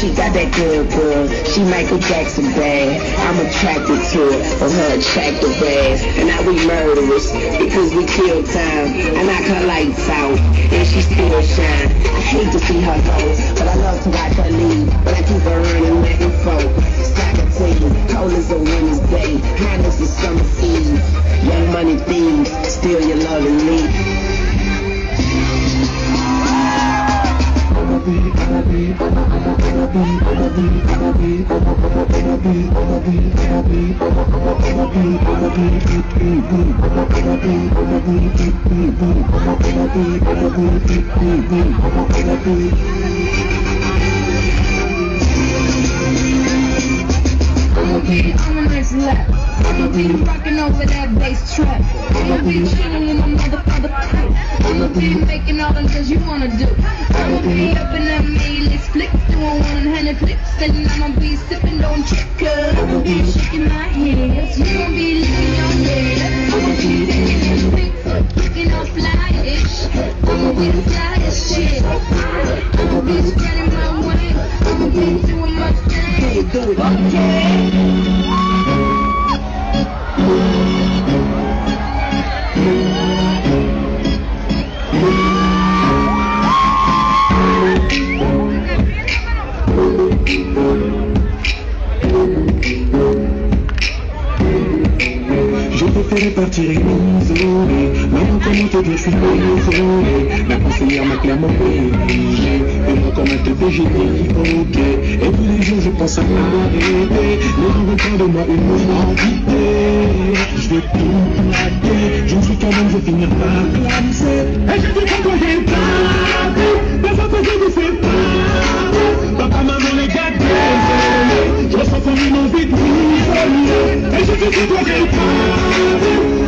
she got that good good. She Michael Jackson bad. I'm attracted to it for her attractive ass. And now we murderers because we kill time. I knock her lights out and she still shine. I hate to see her go, but I love to watch her leave. I'ma be making all them things you wanna do. I'ma be up in that doing hundred and I'ma be sipping, don't I'ma be shaking my hips. You gon' be licking your lips. I'ma be taking Bigfoot, looking all flyish. I'ma be the flyest shit. I'ma be spreading my wings. I'ma be doing my thing. Do it, okay. Partir Maman comment te je suis isolé Ma conseillère m'a clairement Et moi comme un teubé j'ai Et tous les jours je pense à m'arrêter Les de moi une Je vais tout plaquer. Je suis qu'un homme, je vais finir par clamser Et je pas Papa, maman, les gars, désolé Je ressens comme une envie de Deixa que eu te dou aquele